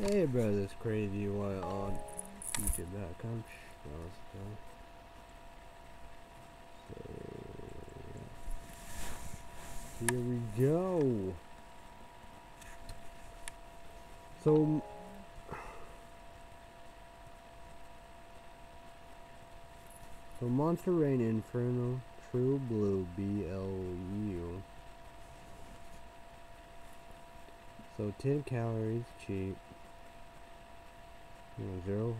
Hey, bro, this CrazyWyatt on YouTube.com. So, here we go. So, so Monster Reign Inferno True Blue BLU. So 10 calories, cheap. You know, zero,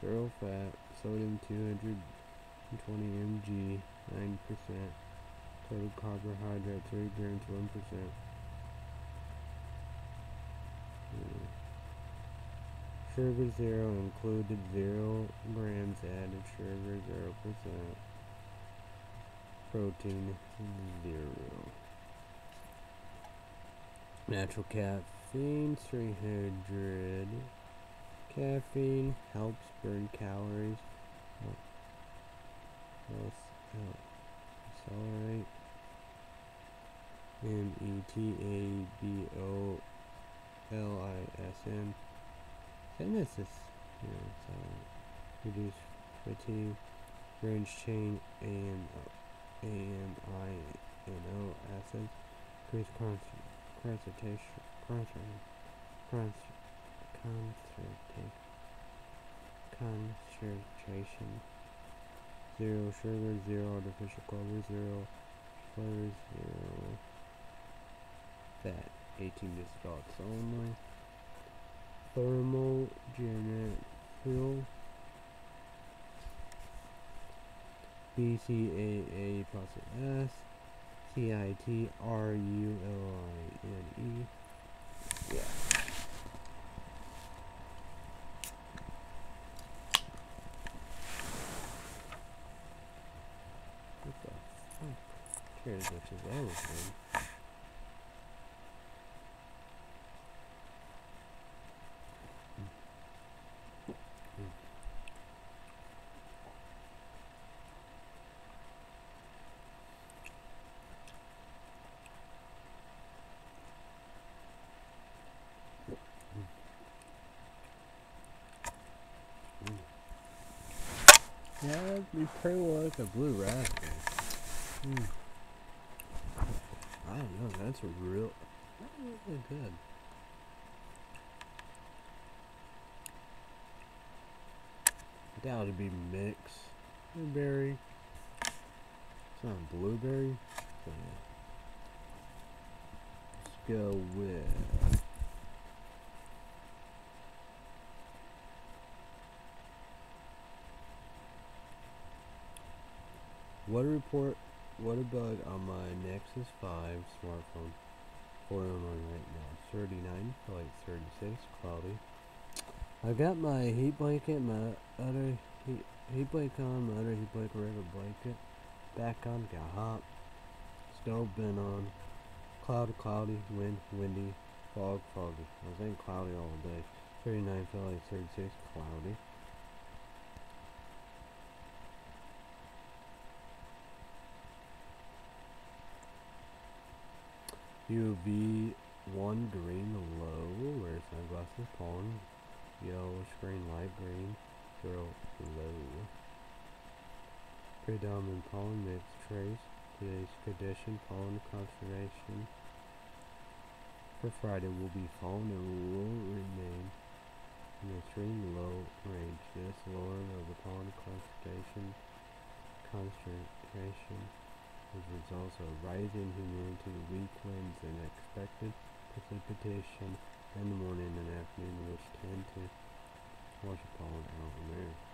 zero fat, sodium 220 mg, 9%. Total carbohydrate, 3 grams, 1%. Hmm. Sugar zero included zero grams added sugar zero percent. Protein zero. Natural caffeine 300. Caffeine helps burn calories. Health, accelerate. M E T A B O L I S M. Fitness is, you know, so uh, reduce fatigue, branch chain and A M I N O acids, increase concentration, concentration, concentration, zero sugar, zero artificial color, zero flavors, zero fat, 18 discounts only. Thermogenetic fuel. BCAA plus S. C-I-T-R-U-L-I-N-E. Yeah. What the fuck? Anything. Yeah, that'd be pretty well like a blue raspberry. Mm. I don't know, that's a real, really good. That would be mix. Blueberry. Not blueberry. So yeah. Let's go with Weather report, WeatherBug on my Nexus 5 smartphone. 409 right now. 39, like 36, cloudy. I got my heat blanket, my other heat, heat blanket on, my other heat blanket, regular blanket. Back on, got hot. Stove been on. Cloudy, cloudy, wind, windy, fog, foggy. I was saying cloudy all day. 39 felt like 36, cloudy. UV one green low, where's sunglasses glasses pollen, yellow screen light green, zero low. Predominant pollen mix trace, today's condition pollen concentration for Friday will be fallen and will remain in extreme low range. This lowering of the pollen concentration concentration as of rising humidity, weak winds, and expected precipitation in the morning and afternoon, which tend to wash pollen out in there.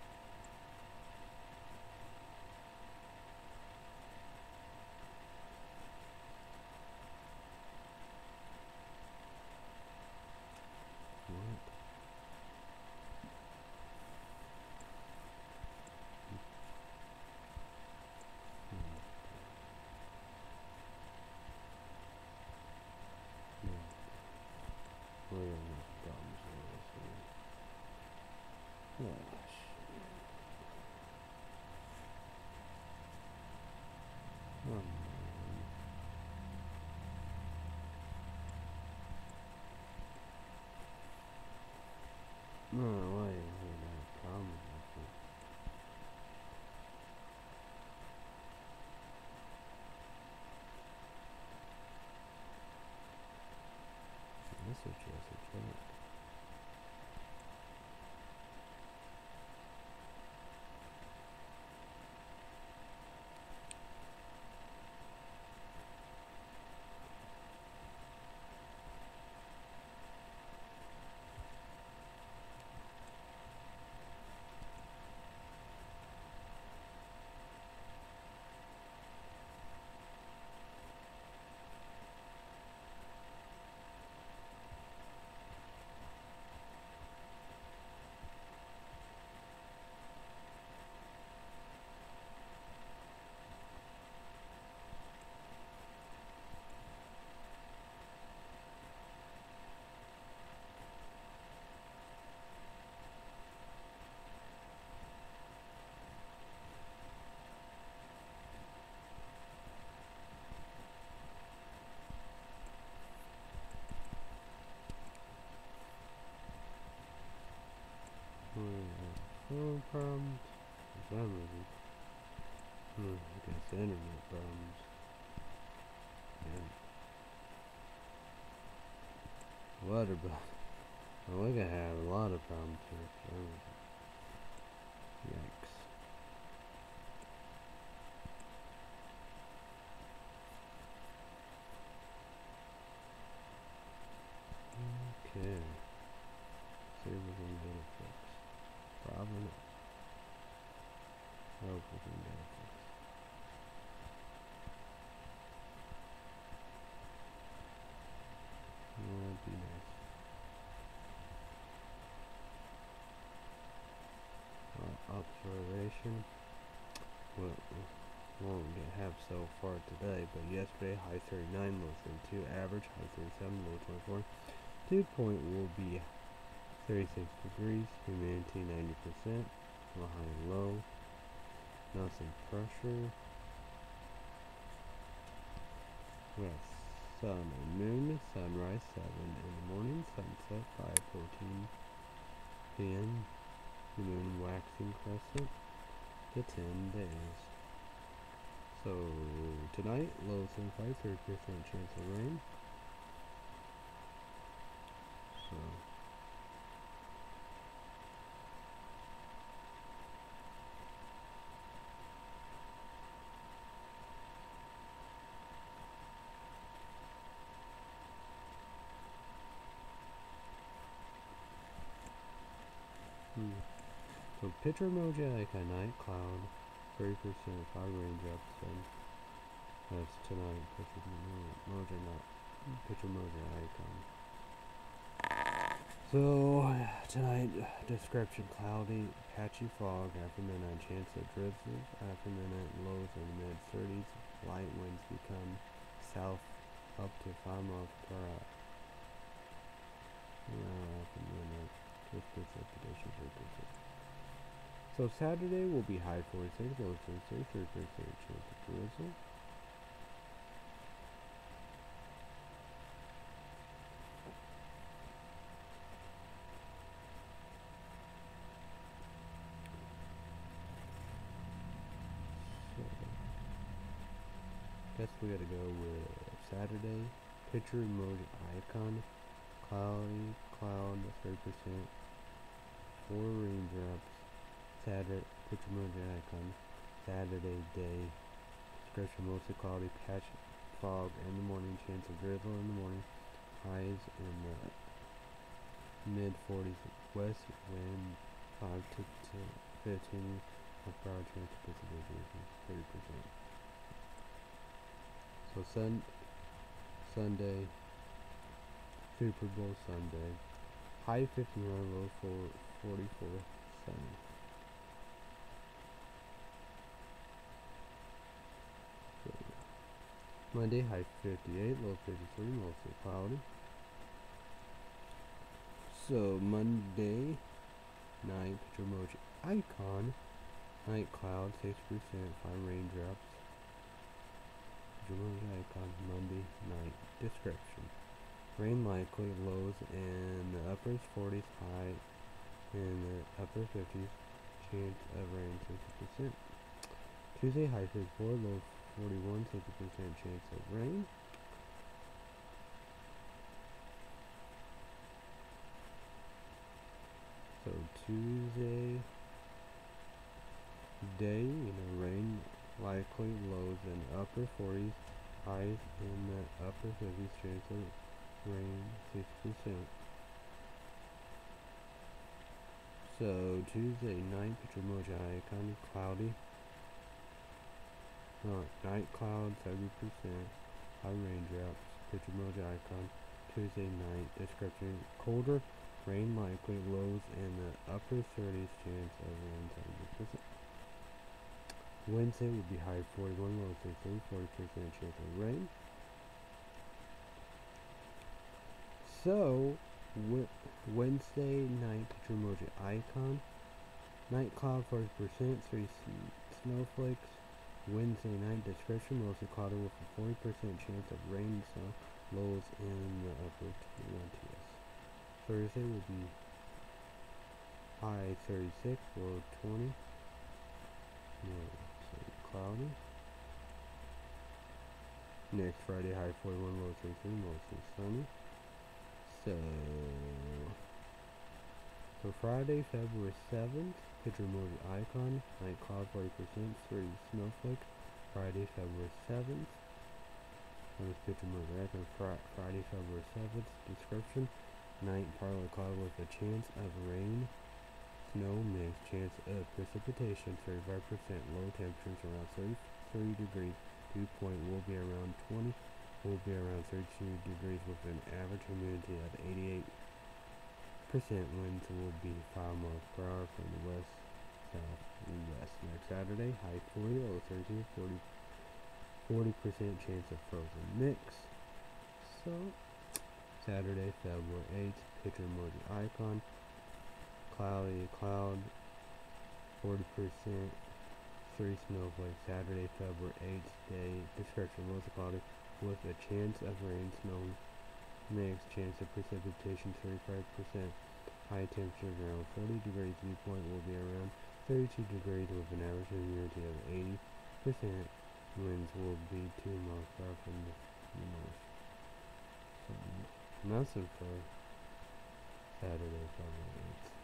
Water we're gonna have a lot of problems here for some reason. Yikes. Okay. See if we can get it fixed. Probably not. Hope we can get it fixed. That'd be nice. Uh, observation. Well, we won't get have so far today, but yesterday high 39, low 32, average high 37, low 24. Dew point will be 36 degrees, humidity 90%, low high and low, nothing pressure. We have sun and moon, sunrise 7 in the morning, sunset 5.14 p.m., the moon waxing crescent to 10 days. So tonight, low 75, 30% chance of rain. So Hmm. So picture emoji icon, night cloud, 30% fog raindrops, and that's tonight. Picture emoji, not picture emoji icon. So tonight, description cloudy, patchy fog after midnight, chance of drizzles after midnight, lows in the mid 30s, light winds become south up to 5 miles per hour. After midnight. So Saturday will be high 46, low 36, 30% chance of drizzle. So, guess we gotta go with Saturday. Picture emoji icon. Cloudy, cloud, 30%. Four raindrops. Saturday, picture emoji icon. Saturday day. Description mostly cloudy, patch fog in the morning, chance of drizzle in the morning. Highs in the uh, mid 40s. West wind 5 to 10, 15 miles per hour, chance of precipitation 30%. So sun, Sunday, Super Bowl Sunday. High 51, low 4, 44, sunny. Monday, high 58, low 53, mostly cloudy. So, Monday, night, emoji icon. Night cloud, 6%, 5 raindrops. Icon, Monday, night, description. Rain likely, lows in the upper 40s, high in the upper 50s, chance of rain 60%. Tuesday, high 34, low 41, 60% chance of rain. So Tuesday day, you know, rain likely, lows in upper 40s, highs in the upper 50s, chance of rain 6%. So Tuesday night, picture emoji icon, cloudy. No, night cloud, 70%, high raindrops, picture emoji icon. Tuesday night, description, colder, rain likely, lows in the upper 30s, chance of rain 70%. Wednesday would be high 41, low 16, 40% chance of rain. So, Wednesday night picture emoji icon. Night cloud 40%, 3 snowflakes. Wednesday night description, mostly cloudy with a 40% chance of rain, so lows in the upper 20s. Thursday will be high 36, low 20. No, cloudy. Next Friday, high 41, low 33, mostly sunny. So, for Friday, February 7th, picture movie icon, night cloud 40%, 30 snowflake. Friday, February 7th. Here's picture movie icon, Fri Friday, February 7th. Description, night partly cloud with a chance of rain, snow mix, chance of precipitation 35%, low temperatures around 33 degrees, dew point will be around 20 will be around 32 degrees with an average humidity of 88 percent. Winds will be 5 miles per hour from the west, south, and west. Next Saturday, high 40, low 32, 40 40 percent chance of frozen mix. So, Saturday, February 8th, picture emoji icon, cloudy cloud, 40 percent, three snowflakes. Saturday, February 8th, day description mostly cloudy with a chance of rain, snow, mix, chance of precipitation 35%, high temperature around 40 degrees, dew point will be around 32 degrees with an average humidity of 80%, winds will be 2 miles per hour from the north. So, nothing for Saturday, February 8th.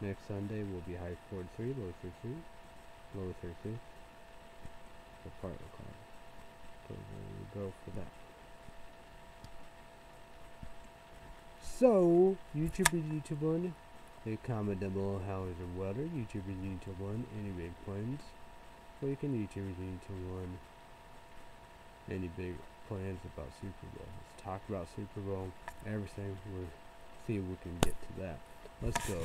Next Sunday will be high 43, low 33, low 36 the partner card. So you go for that. So, YouTube is YouTube one. Leave comment down below how is your weather. YouTube is YouTube one. Any big plans? Well, you can YouTube is YouTube one. Any big plans about Super Bowl? Let's talk about Super Bowl. Everything. We'll see if we can get to that. Let's go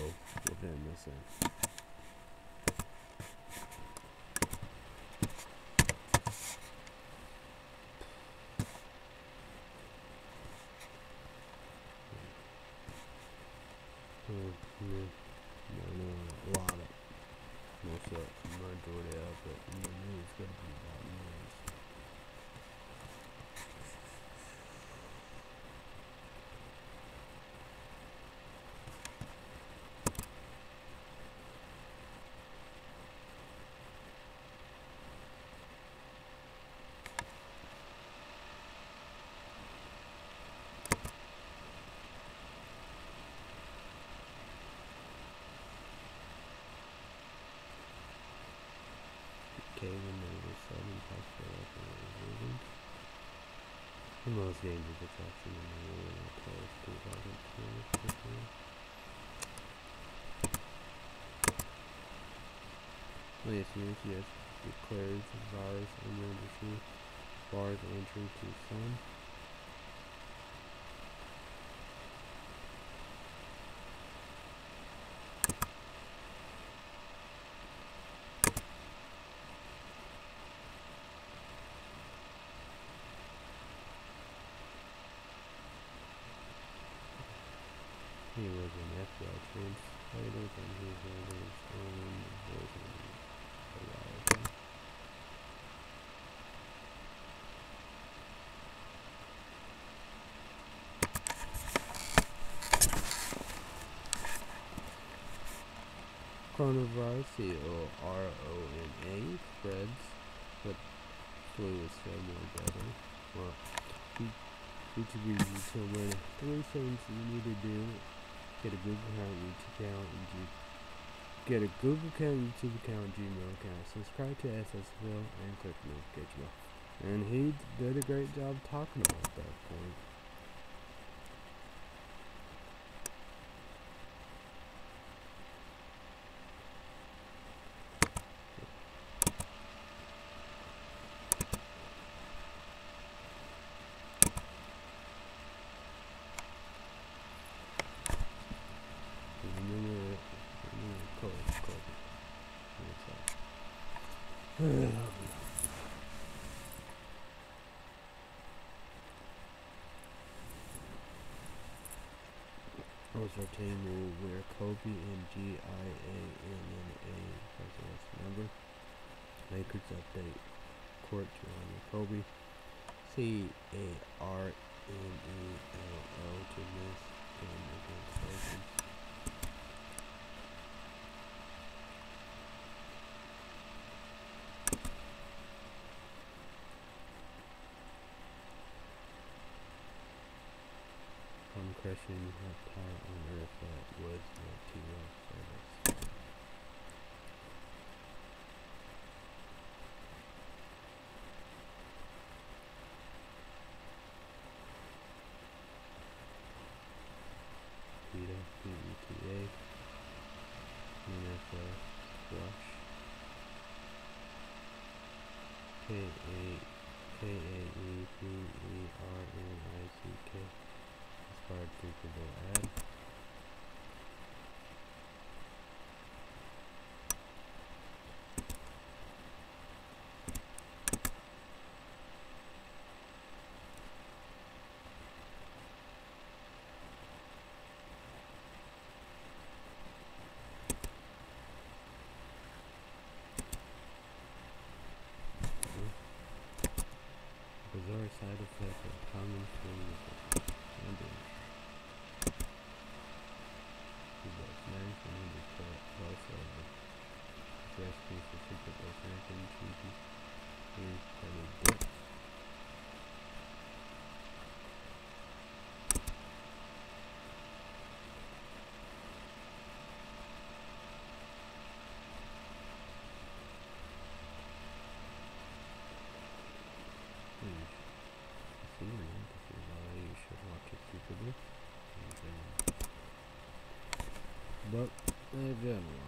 within this thing. okay when they were selling possible reasons. The most dangerous attraction in the world until 2020. Last year, yes, declares virus emergency bars entry to some He was an FBI translator and he was released on Voice Horizon. Coronavirus, C-O-R-O-N-A, spreads, but flu is still more better. Well, each of you determine three things you need to do Get a Google account, YouTube account, and Get a Google account, YouTube account, Gmail account. Subscribe to SSVille and click notification. And he did a great job talking about that point. This routine will where Kobe and G-I-A-N-N-A residence number. Lakers update. Court to Kobe. C-A-R-N-E-L-L to miss and against Lakers. civilization have power on Earth that was not too long ago. side effect of common flu. There you go.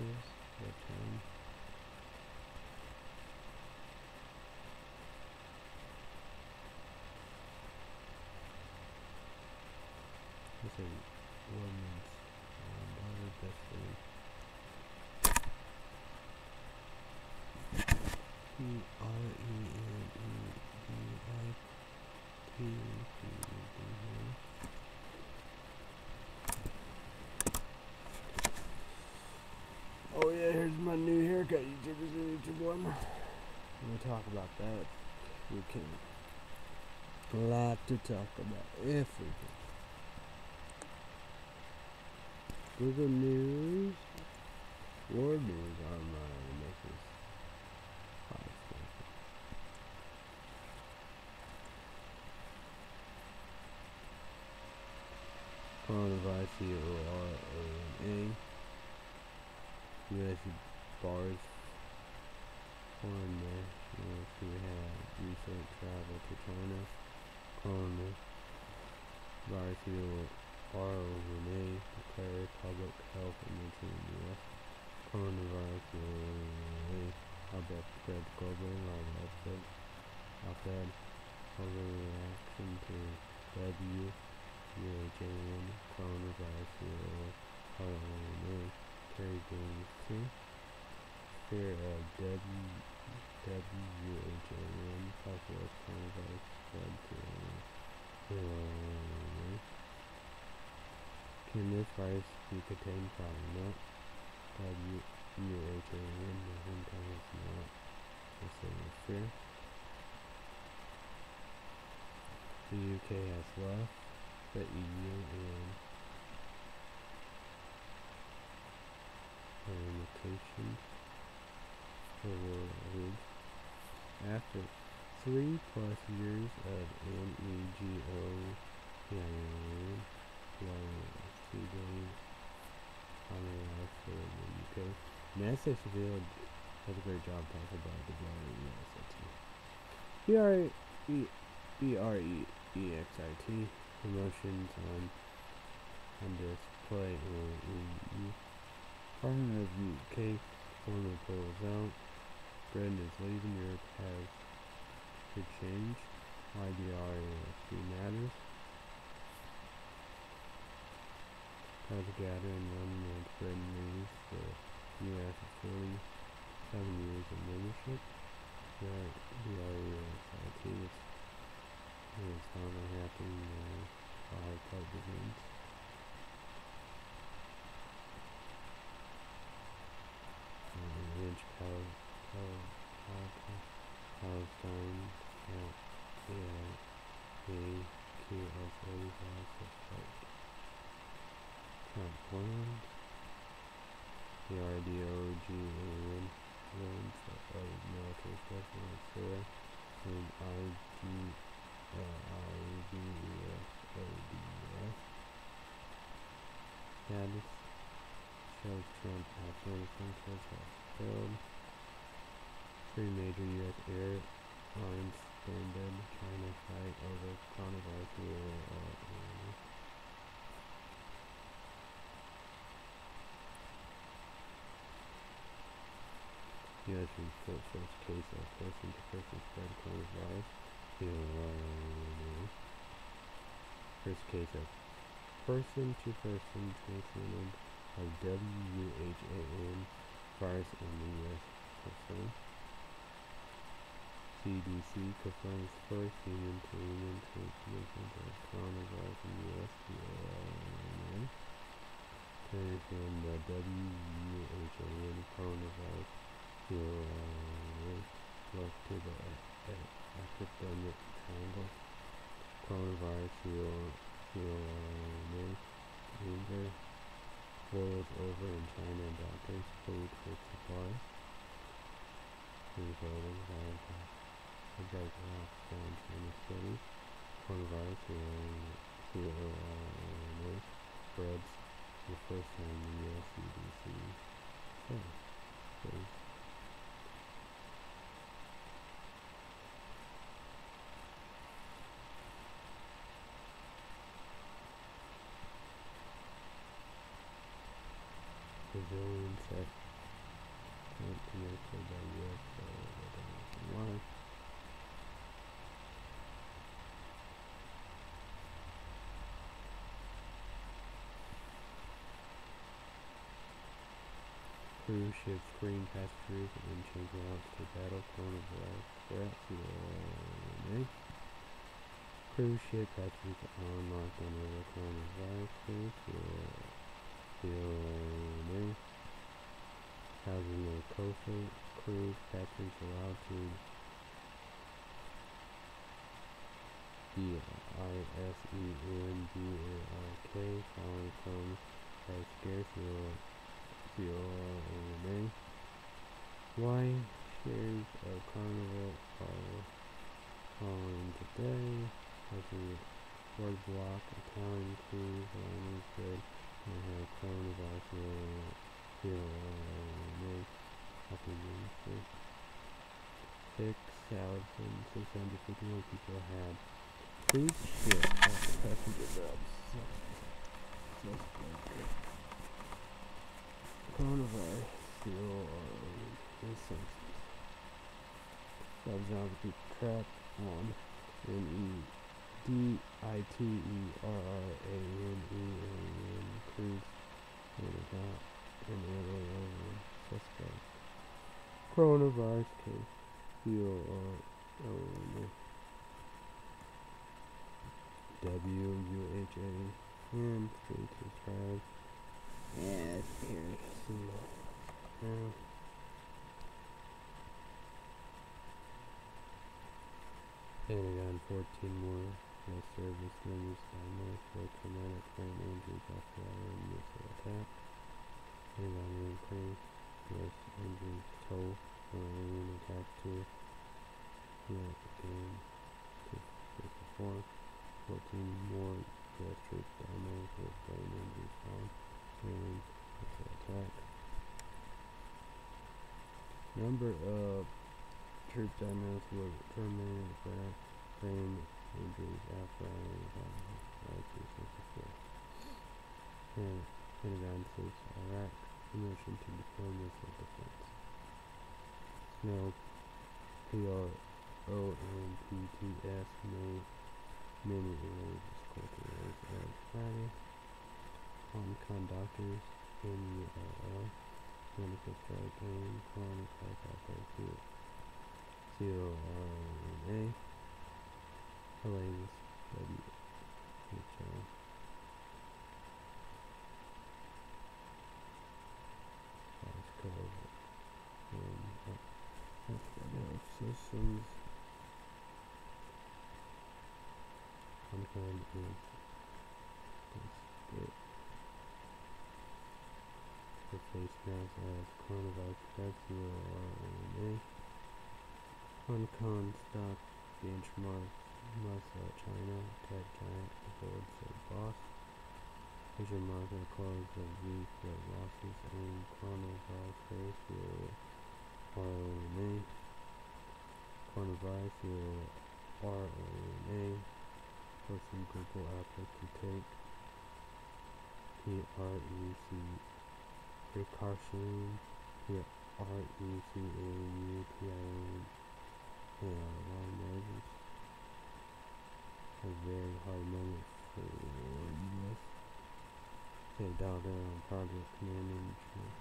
return Okay, you did is really too one. We'll talk about that. We can. Glad to talk about everything. Google News, War News online makes us Coronavirus C O R O N A bars. On there. Once we have recent travel katana, corner, virus heal R over A, declared public health emergency in US, coronavirus will help spread global live outbreak, op-ed, overreaction to W, the coronavirus will RNA, carry gains 2, here at WHON Southwest Paradise Frontier. Can this virus be contained? Probably not. WHON, the hometown is not the same as here. The UK has left the EU and limitations for after three plus years of NEGO PIN finalized for the UK. NASA Sheffield does a great job talking about the BRE BRE BRE promotions on on display on EU. Parliament of UK former polls out. Is leaving Europe has to change. The RASB matters. How to gather in London as Britain leaves the US 47 years of membership. The RASIT is is finally happening uh, by begins. Uh, Lynch Pal Pal Pal Palestine at yeah, A Q S A has. Trump plans. The RDOG and runs of military specialists there and IG Status shows Trump Afghanistan has failed. Three major U.S. air airlines stranded China flight over coronavirus UAE. U.S. report uh, first case of person-to-person spread coronavirus. First case of person-to-person transmitted of WHAN virus in the U.S. CDC confirms first human-to-human transmission of coronavirus in the U.S. UAN. Turns from the WHAN coronavirus left to the epidemic triangle. Coronavirus UAN anger boils over in China and doctors food for supply. Rebuilding by the drug found China studies. Coronavirus UAN spreads the first time the US CDC. So, please. Brazilian said not connected by US so I don't know why. Cruise ships screen passengers and change routes to battle coronavirus threat ship passengers are marked on over coronavirus cruise CONA. Housing of coastal cruise passengers allowed to B I S E N D A R K following from are scarce, C-O-R-O-N-A. Why shares of Carnival are falling today? As a block, Italian cruise liners good and have coronavirus C-O-R-O-N-A. Happy Wednesday. Six thousand six hundred fifty-one people had cruise ship passenger jobs. Coronavirus, C-O-R-O-N-A. Subs on the trap on N-E-D-I-T-E-R-R-A-N-E-A-N cruise and about an alien suspect. Coronavirus case, C-O-R-O-N-A. W-U-H-A-N, straight to tribe. Yeah, here, see. Now. Pentagon 14 more. No service members by North North Carolina claim injuries after Iran missile attack. Pentagon Ukraine US injuries toll from Iranian attack to Iraq again. To 54. 14 more. US troops brain injuries from Iran attack. Number of troops diagnosed with terminated brain brain injuries after 54. And Pentagon says Iraq permission to deploy missile defense. Snow P-R-O-N-P-T-S made many religious cultures as Friday. Hong Kong doctors N-U-L-L medical strike and chronic outbreak C-O-R-N-A Hellas W-H-O covered. Um, the health systems. Kong is this the face mask as coronavirus RNA. Hong Kong stock benchmark Muscle China tech giant aboard said boss. Asian market closed a week with losses in coronavirus RNA. Coronavirus RNA. To take P-R-E-C precaution P R E C A U T I N yeah, long measures. A very hard moment for US. Say dollar on project management.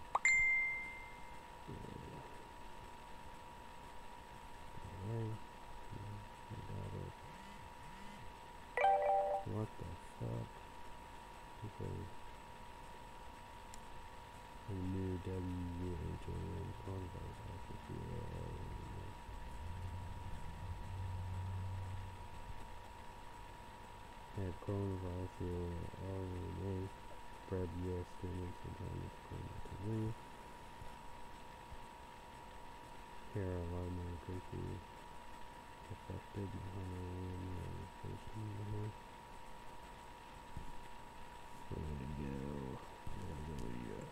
Alright. W-H-A-N coronavirus. Had coronavirus RNA spread U.S. students and China according to Lee. Carolina country affected Halloween administration. Where to go? Where to go? Yes.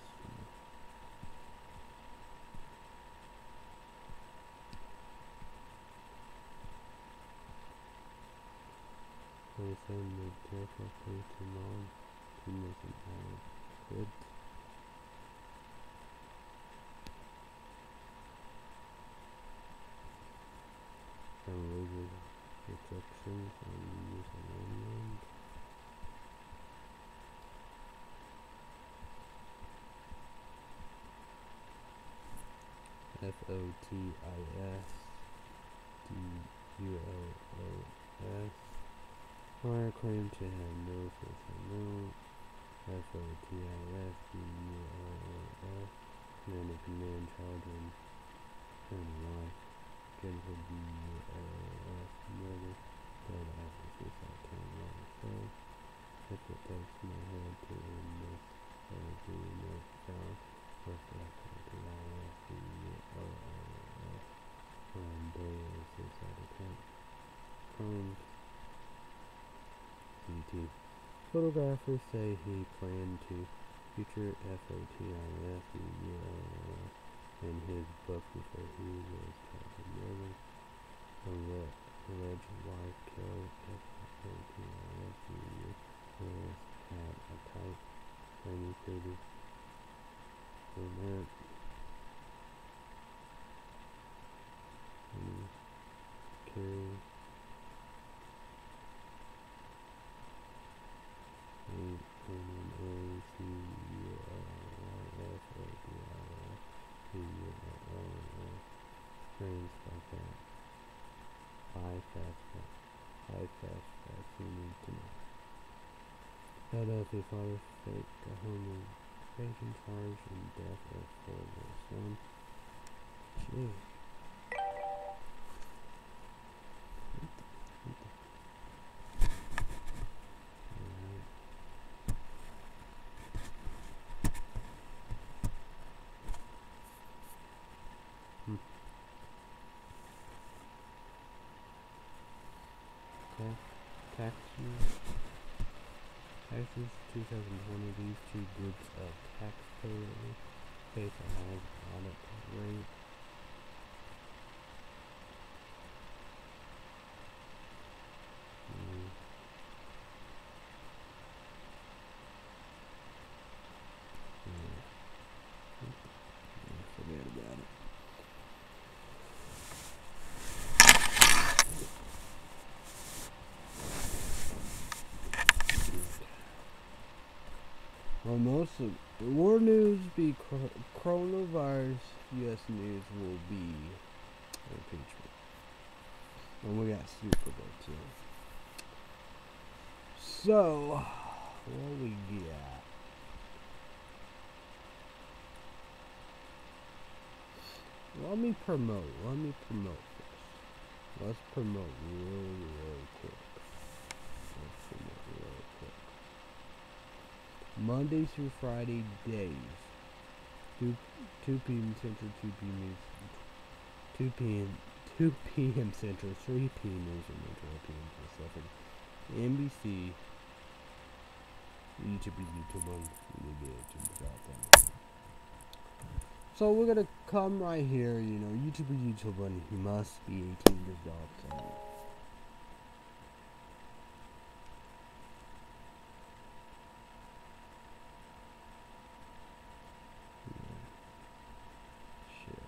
They send me careful things to mom to make it all good. Some legal protections on the use of land. F O T I S D U L O S. Fire claim to have no social note. F O T I S D U L O S. Manic man children. And wife. Jennifer B U L O S. Murder. Dead after suicide time long so. If it takes my head to end this FOT North South West FOT IS um, Bay is CT. Photographers say he planned to feature FOTIS in his book before he was for murder. Alleged, wife killed FOTIS had a tight, tiny fitted brunette. And carried Trains like that. Five fast five fast facts you need to know. Philadelphia father faked a home invasion charge and death of four-year son. Jeez. Alright. Hmm. Okay. Taxes. Taxes 2020. These two groups of taxpayers face a audit rate. Mm. Yeah. Yeah, Forget about it. Well, most of war news be cor- coronavirus. U.S. news will be impeachment, and we got Super Bowl too. So, what we got? Let me promote. Let me promote this. Let's promote really, really quick. Let's promote really quick. Monday through Friday days. 2, 2 p.m. Central, 2 p.m. East- 2 p.m. 2 p.m. Central, 3 p.m. Eastern, and 12 p.m. Pacific. NBC. YouTube is YouTube on YouTube.com. So we're gonna come right here, you know, YouTube is YouTube he must be 18 years old. So. Yeah. Shit.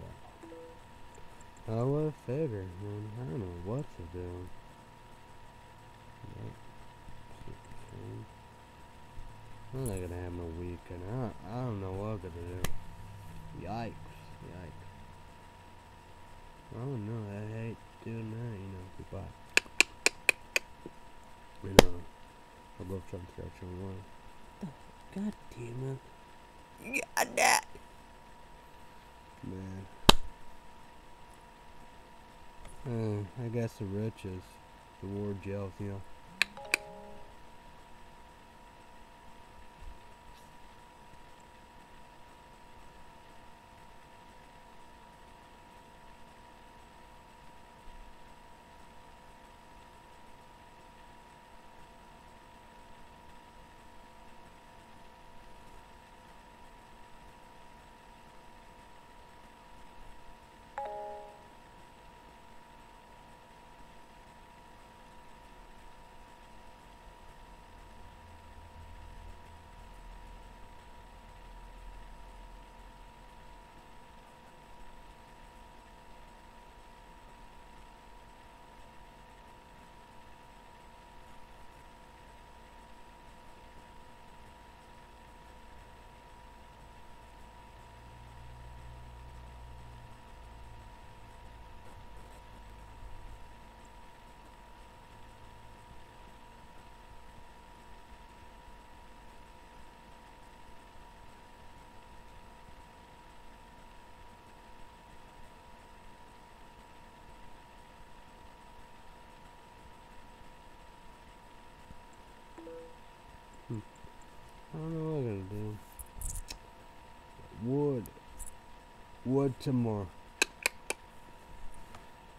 Yeah. I would figure, man. I don't know what to do. Yep. Super shame. I'm not gonna have no weekend. I, I don't know what I'm gonna do. Yikes. Yikes. I don't know. I hate doing that, you know. Goodbye. You know, I love trying to one. God damn it. God that. Man. Uh, I guess the riches, the war gels, you know. Wood more.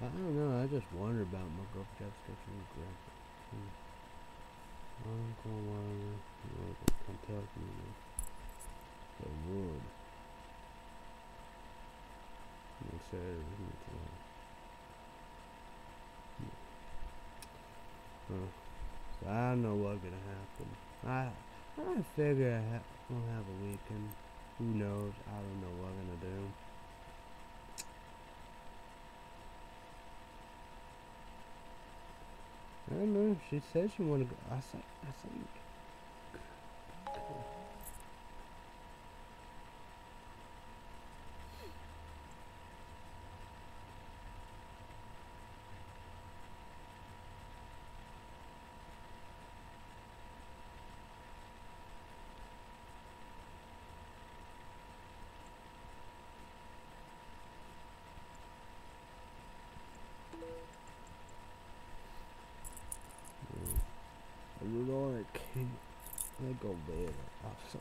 I don't know, I just wonder about my girlfriend job description and grandpa. Uncle Wilder, Kentucky. The wood. It says. So I don't know what's gonna happen. I I figure I ha- we'll have a weekend. Who knows? I don't know what I'm gonna do. I don't know. She said she wanted to go. I said. I think. I don't know. I can't. I go bed. Oh, so.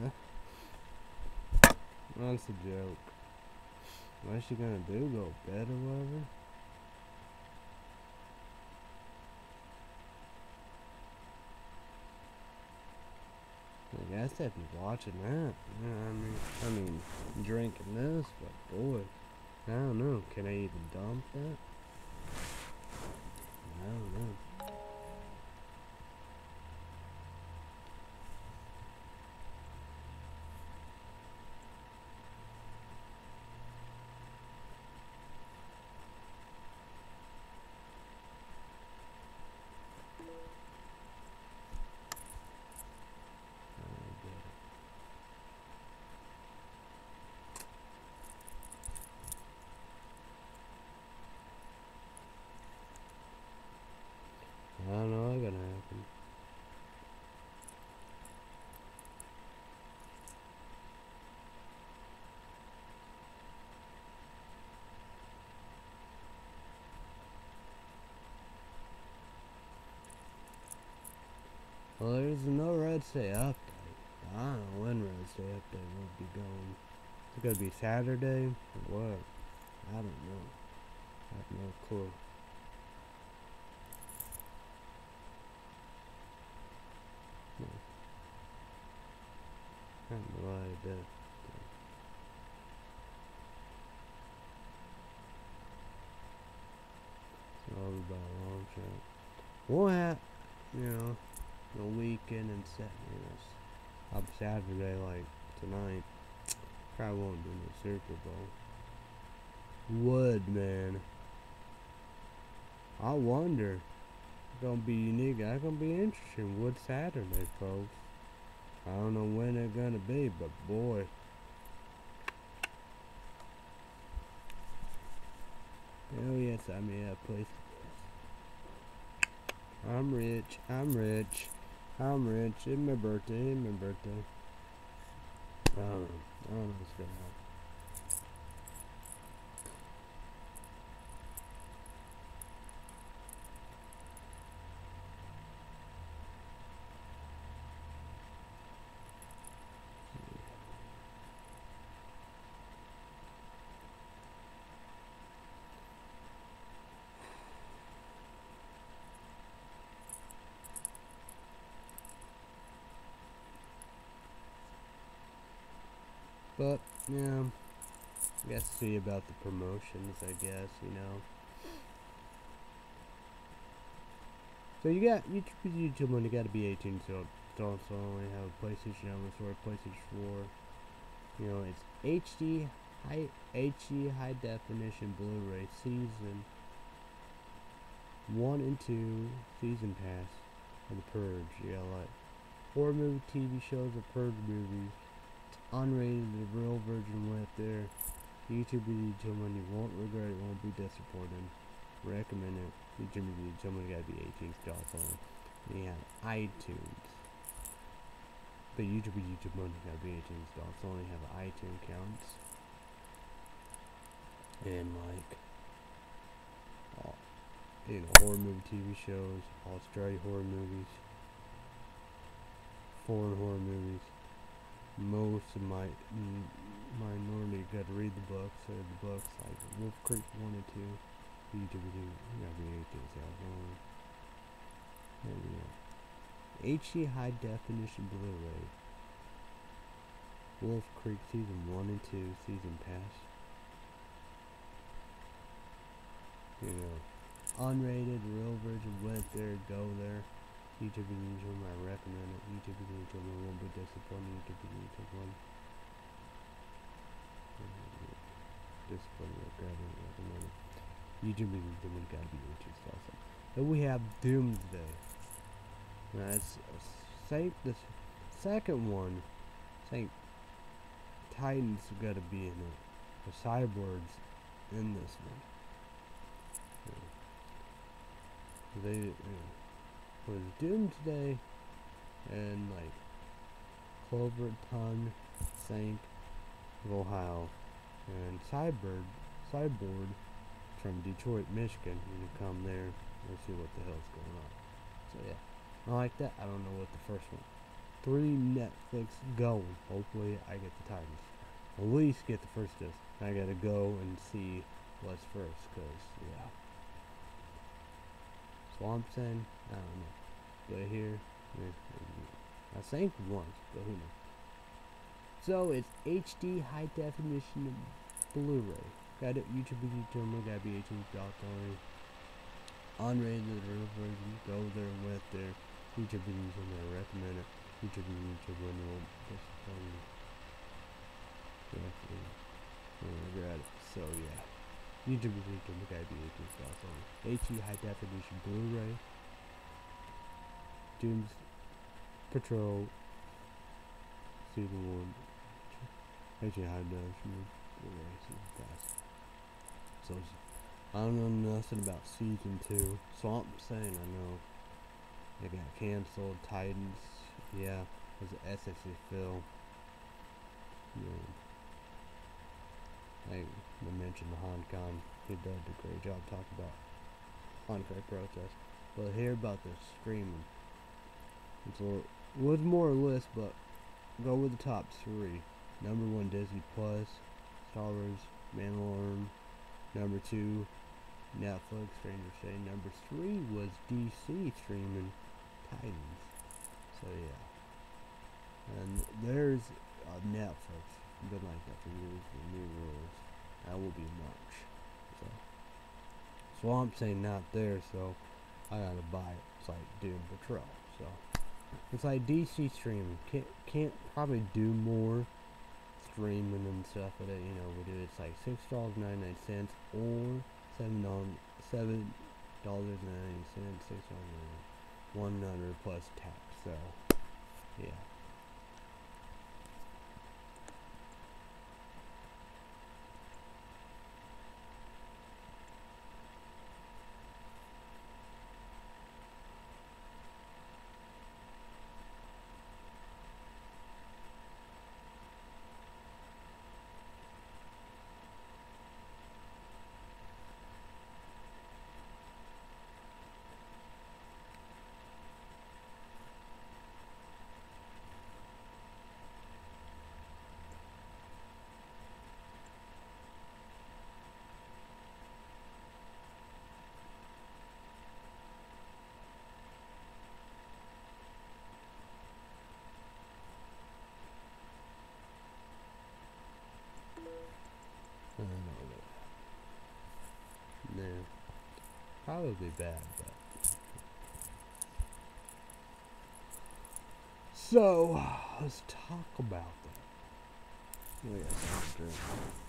Huh? That's a joke. What's she gonna do? Go to bed or whatever? I guess I'd be watching that. Yeah, I mean, I mean, drinking this, but boy, I don't know. Can I even dump that? I don't know. I don't get it. I don't know what's gonna happen. Well, there's no Red State update. I don't know when Red State update will be going. Is it gonna be Saturday or what? I don't know. I have no clue. No. I have no idea. It's all about long shot. We'll you know, the weekend and set, you know, up Saturday like tonight. Probably won't do the Super Bowl. Would man. I wonder. Gonna be unique. That's gonna be interesting. Wood Saturday, folks. I don't know when it's gonna be, but boy. Oh yes, I mean a place. I'm rich. I'm rich. I'm rich. It's my birthday. It's my birthday. I don't know. I don't know what's gonna happen. But yeah, I guess see about the promotions. I guess you know. So you got YouTube, YouTube when you got to be 18, so don't only have a PlayStation or a PlayStation 4. You know, it's HD high HD high definition Blu-ray season one and two season pass of the Purge. You got like horror movie TV shows of Purge movies unrated, the real version went there. YouTube video someone you won't regret it, won't be disappointed. Recommend it. YouTube video someone gotta be 18 stars on. Have iTunes. But YouTube YouTube money gotta be 18 stars. So only have iTunes accounts. And like all, you know, horror movie TV shows, Australia horror movies. foreign horror movies. Most of my my normally got to read the books or the books like Wolf Creek one and two. You be eight days out. There we go. HD high definition Blu-ray. Wolf Creek season one and two season pass. You know, unrated, real version. Went there, go there. YouTube video, I recommend it. YouTube video, won't be disappointed. YouTube video, one. Disappointed, recommend it. YouTube video, gotta be which awesome. Then we have Doomsday. Now it's Saint. The second one, Saint Titans got to be in it. The cyborgs in this one. Yeah. They yeah. Was Doomsday and like Cloverton, Saint, Ohio, and Cyborg, Cyborg from Detroit, Michigan. You can come there and see what the hell's going on. So yeah. I like that. I don't know what the first one. Three Netflix going. Hopefully I get the Titans. At least get the first disc. I gotta go and see what's first, cause yeah. Swamp Thing, I don't know. But here, I think once, but who knows. So it's HD high definition Blu-ray. Got it YouTube YouTube gotta be 18 dollars. Unrated version. Go there with there. YouTube videos and I recommend it. YouTube YouTube when you want disappoint Definitely. Got it. So yeah. YouTube and YouTube gotta be 18 spots on HD high definition Blu-ray. Dooms Patrol Season 1 HD high definition Blu-ray Season Pass. So I don't know nothing about Season 2. Swamp Thing I know they got canceled. Titans, yeah, was it SSC Phil? Yeah. Like I mentioned the Hong Kong, he did a great job talking about Hong Kong protest. But hear about the streaming. It's a little, was more or less, but go with the top three. Number one, Disney Plus, Star Wars, Mandalorian. Number two, Netflix, Stranger Things. Number three was DC streaming. Titans. So yeah. And there's uh, Netflix. Been like that for years. The new rules. That will be March. So. I'm saying not there. So I gotta buy it. It's like Doom Patrol. So it's like DC streaming. Can't can't probably do more streaming and stuff with it. You know, we do it's like six dollars ninety nine cents or seven dollars seven dollars ninety cents six dollars 100 plus tax. So, yeah. No. Probably bad, but. So, let's talk about that. Oh, yeah, woke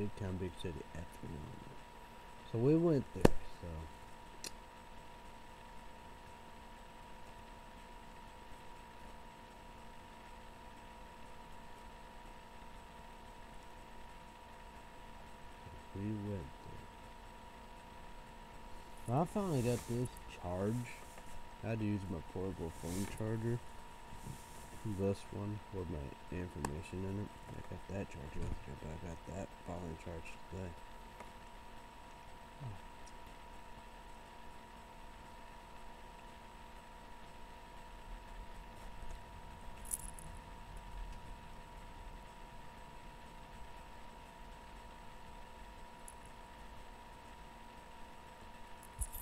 big town, big city at So we went there. So. we went there. I finally got this charge. I had to use my portable phone charger. This one with my information in it. I got that charger yesterday, but I got that finally charged today.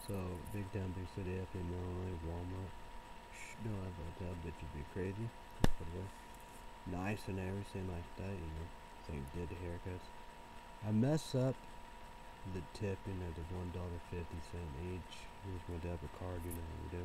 So, big town, big city, FM, Illinois, Walmart. Shh, no, I thought that bitch would be crazy. Nice and everything like that, you know. Same did the haircuts. I mess up the tipping at the one dollar fifty cent each. Here's my debit card, you know we do.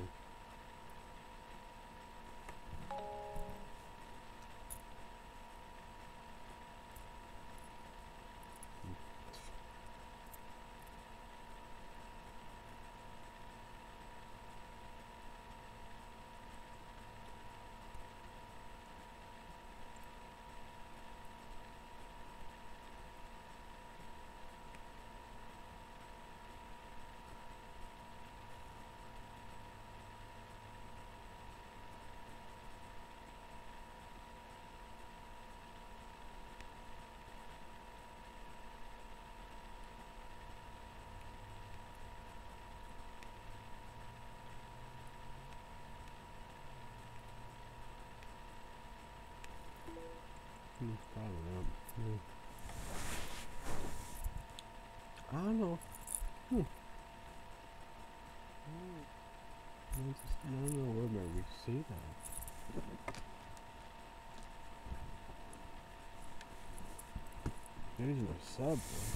Hmm, probably not. Hmm. I don't know. Hmm. I don't, just, I don't know where my receipt at. There's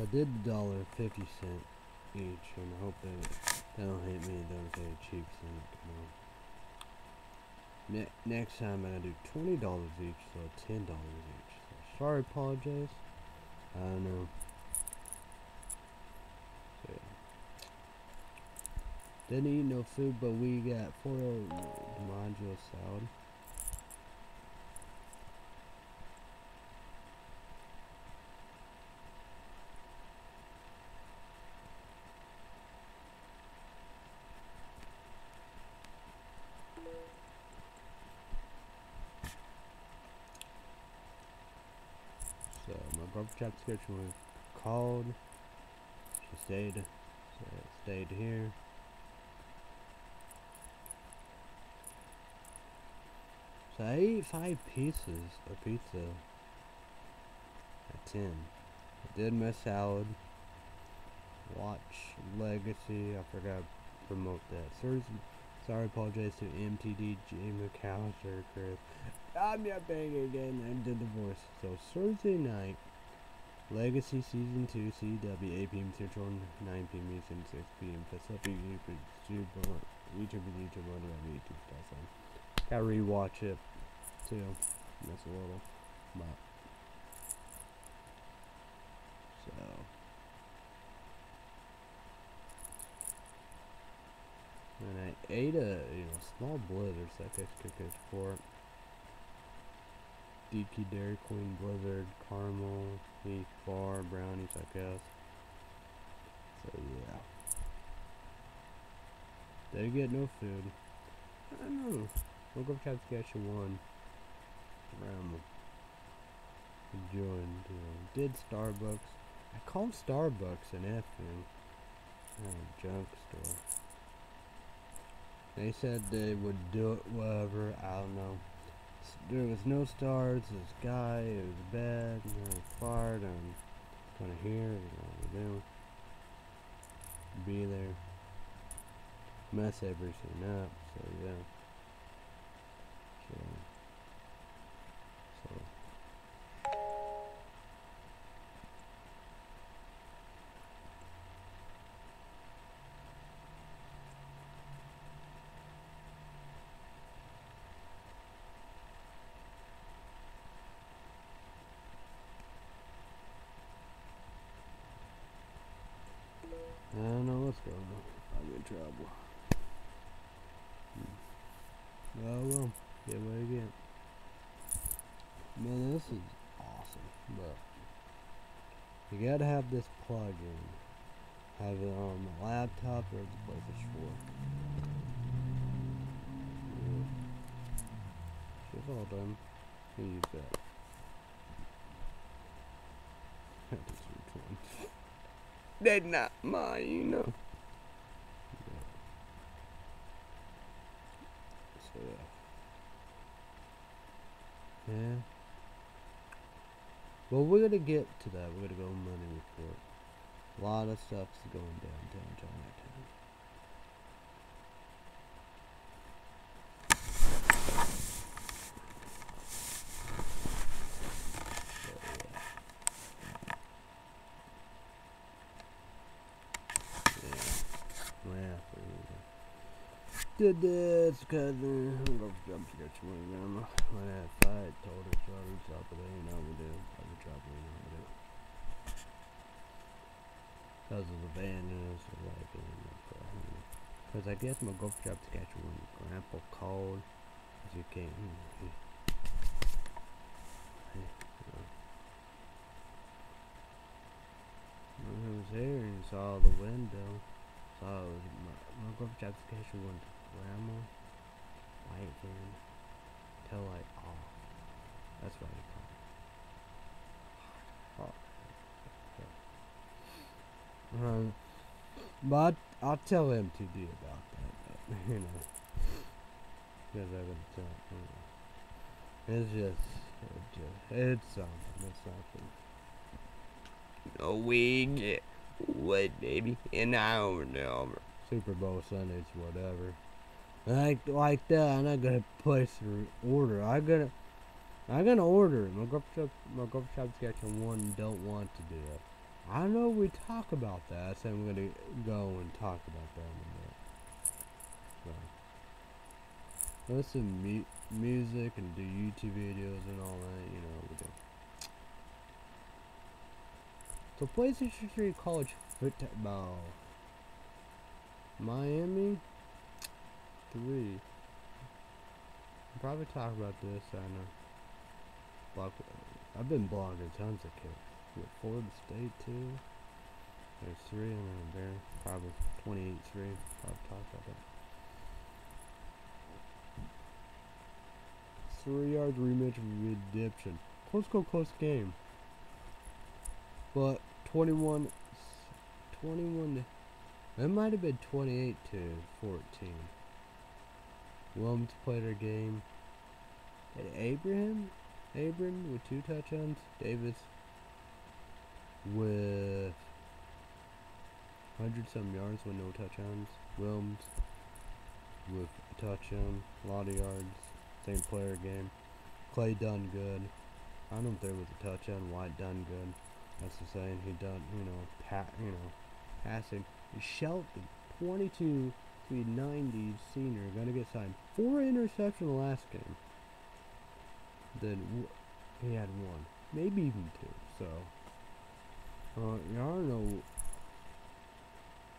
I did the dollar fifty cent each, and I hope that they don't hit me and don't say cheap cent. Ne- next time I'm gonna do twenty dollars each, so ten dollars each. So sorry, apologize. I don't know. So, yeah. Didn't eat no food, but we got four DiMaggio salad. So my girlfriend job description was called. She stayed. So stayed here. So I ate five pieces of pizza at ten. I did my salad. Watch Legacy. I forgot to promote that. Sorry, sorry apologize to MTD, Jay McAllister, Chris. I'm not paying again. I did the voice. So Thursday night, Legacy Season 2, CW, 8 p.m. Central, 9 p.m. Eastern, 6 p.m. Pacific, YouTube, YouTube, YouTube, YouTube, on YouTube stuff. So, gotta rewatch it too. That's a little, but so. And I ate a you know small blizzard, so I could go for it. DQ Dairy Queen Blizzard, Caramel, Heath Bar, Brownies, I guess. So yeah. they get no food? I don't know. We'll go try to catch one. Around joined, did Starbucks. I called Starbucks an effing uh, junk store. They said they would do it, whatever. I don't know. There was no stars. This guy, it was bad. Know, fired. I'm gonna hear. We're. Be there. Mess everything up. So yeah. So. So. You gotta have this plug in. Have it on the laptop or the PlayStation 4. Yeah. Shit all done. Use that. That's not mine, you know. So yeah. Yeah. Well, we're gonna get to that. We're gonna go money report. A lot of stuff's going downtown Chinatown. Did this because uh, I'm gonna jump to get you grandma. When I had fight, told her sorry, stop it, ain't know we do. I would drop it, ain't know we do. Because of the bandits, or like, because I guess my golf job to catch when grandpa called, because you can't, he was here and saw the window, saw my, my golf job to catch one grandma light van till like off. That's what he called it. Oh. Um, but I'll tell him to do about that, but, you know. Because I'm gonna tell you know. It's just, it's just, it's something, it's something. No, we get what, baby? An hour now. Super Bowl Sundays, whatever. Like like that, I'm not gonna place an order. I gotta I gotta order. My shop my shop sketching one don't want to do it. I know we talk about that. Said I'm gonna go and talk about that in a minute. So listen mu music and do YouTube videos and all that, you know, we do. So PlayStation 3 College Football. Miami three. I'll probably talk about this. I know. Uh, block. I've been blogging tons of kids. With Florida State too. There's three, and then there probably 28 three. Probably talk about that. Three yards rematch redemption. Close go close game. But 21 21 it might have been 28 to 14. Williams played her game. And Abraham? Abram with two touchdowns. Davis with 100 some yards with no touchdowns. Williams with a touchdown. A lot of yards. Same player game. Clay done good. I don't know if there was a touchdown. White done good. That's the saying. He done, you know, pat, you know, passing. Shelton, 22 90 senior gonna get signed. Four interception last game. Then he had one, maybe even two. So, uh, Yarno,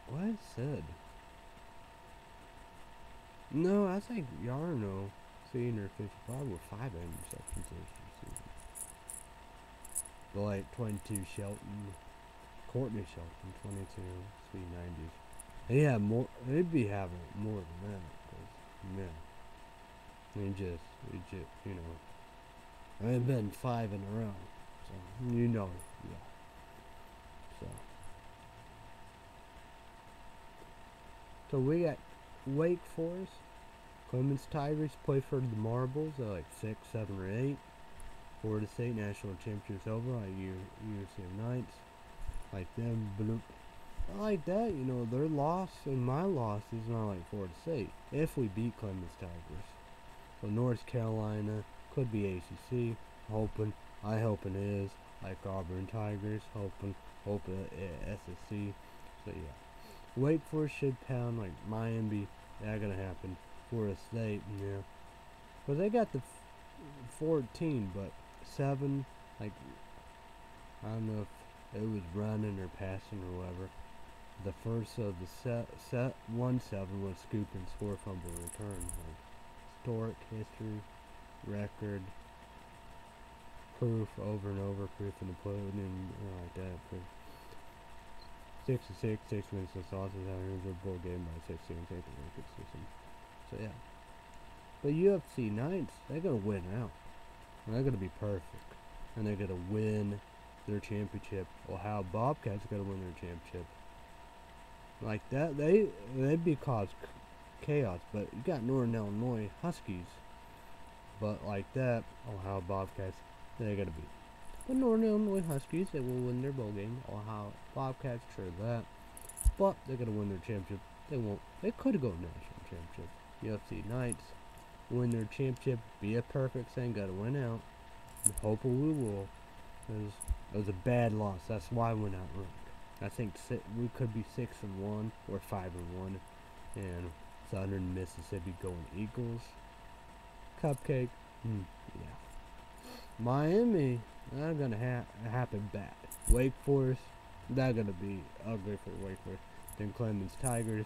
what I said? No, I think Yarno, senior 55 with five interceptions this season. But like 22 Shelton, Courtney Shelton, 22, sweet 90s. He had more. He'd be having more than that. Cause, yeah. I just, it just, you know. I've been five in a row. So, you know, yeah. So. So we got Wake Forest. Clemson Tigers play for the Marbles at like 6, 7, or 8. Florida State National Championships over at U University of Knights. Like them, bloop. Like that, you know, their loss and my loss is not like Florida State. If we beat Clemson Tigers. So North Carolina could be ACC. Hoping, I hoping it is. Like Auburn Tigers, hoping, hoping SEC. So yeah. Wake Forest should pound like Miami. That gonna happen. Florida State, yeah. but they got the 14, but seven, like I don't know if it was running or passing or whatever. The first of the set, set one seven was scoop and score fumble return. Like historic history record. proof over and over, proof in the pudding, and you know, like that. Proof. Six to six, six minutes of sausage. Here's a board game by sixteen. The wicked system. So yeah. But UFC Knights, they're gonna win out. And they're gonna be perfect, and they're gonna win their championship. How Bobcats gonna win their championship. Like that, they they'd be cause chaos. But you got Northern Illinois Huskies. But like that, Ohio Bobcats, they're gonna be. The Northern Illinois Huskies, they will win their bowl game. Ohio Bobcats, sure that. But they're gonna win their championship. They won't. They could go national championship. UFC Knights win their championship. Be a perfect thing. Gotta win out. Hopefully we will. Cause it was a bad loss. That's why we went out ranked. I think we could be six and one or five and one, and Southern Mississippi going Eagles. Cupcake, mm, yeah. Miami, that's gonna ha happen bad. Wake Forest, that's gonna be ugly for Wake Forest. Then Clemson Tigers,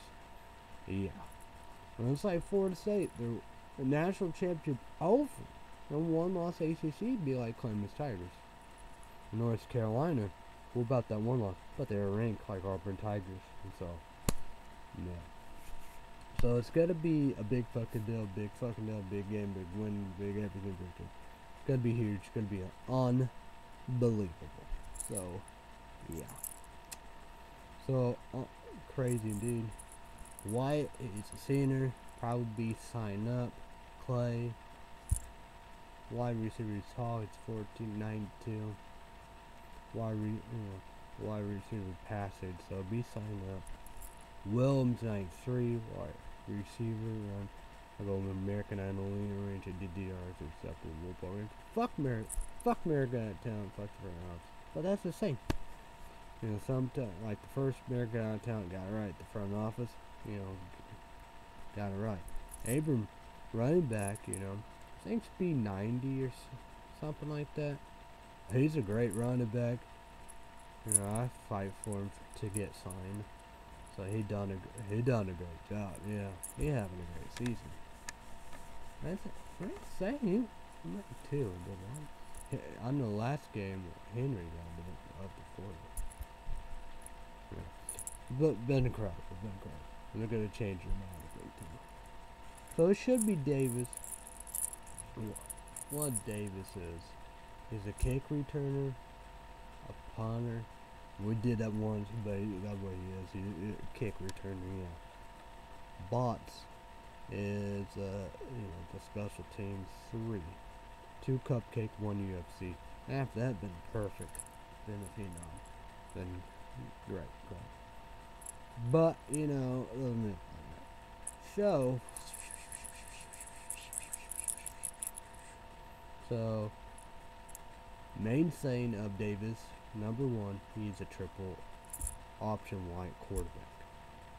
yeah. And it's like Florida State, they're the national championship over. And one loss ACC be like Clemson Tigers. North Carolina, what about that one loss? But they're ranked like Auburn Tigers, and so, yeah. So it's gonna be a big fucking deal, big fucking deal, big game, big win, big everything, big thing. It's gonna be huge. It's gonna be unbelievable. So, yeah. So uh, crazy indeed. Wyatt is a senior, probably sign up. Clay, wide receiver is tall, it's 1492. Wide, re, you know, wide receiver passage, so be signed up. Williams 93, wide receiver run. I go with American Idol leader range at DDRs acceptable points. Fuck America, fuck America out town, fuck the front office. But that's the same. You know, sometimes like the first American out of town got it right, the front office, you know, got it right. Abram running back, you know, I think speed 90 or something like that. He's a great running back. You know, I fight for him to get signed. So he done a he done a great job. Yeah, he having a great season. That's I'm not he might too, but I, I know last game Henry got up to forty. Yeah. But Ben incredible, Ben. And they're gonna change your mind deal. So it should be Davis. What Davis is. He's a kick returner, a punter. We did that once, but that's what he is. He's a kick returner, yeah. Bots is, uh, you know, the special teams three. Two cupcake, one UFC. After that, been perfect. Then if you know, then great, great. But, you know, so, So, main thing of Davis, number one, he's a triple option white quarterback.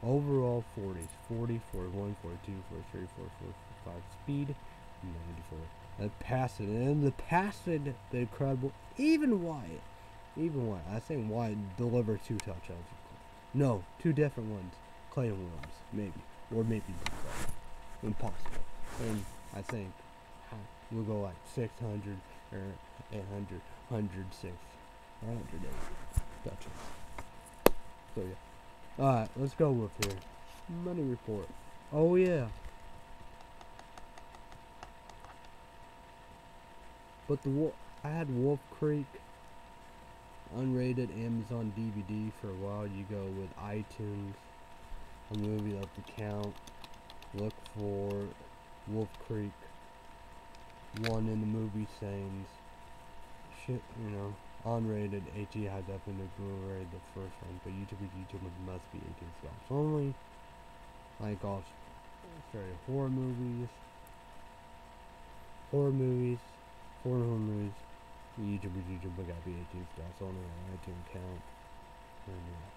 Overall 40s, 40, 41, 42, 43, 44, 45 speed, 94. The passing, and the passing, the incredible, even Wyatt, even Wyatt, I think Wyatt delivered two touchdowns. No, two different ones. Clay and Williams, maybe. Or maybe Impossible. And I think we'll go like 600 or 800, 106, or 108 touches. So yeah. Alright, let's go with here. Money report. Oh yeah. But the I had Wolf Creek unrated Amazon DVD for a while. You go with iTunes, a movie up the count. Look for Wolf Creek one in the movie saying shit, you know, unrated HD high definition Blu-ray, the first one, but YouTube YouTube must be 18 plus only. Like all sorry, horror movies, horror movies, horror movies. YouTube YouTube gotta be 18 plus only on iTunes count. And, yeah.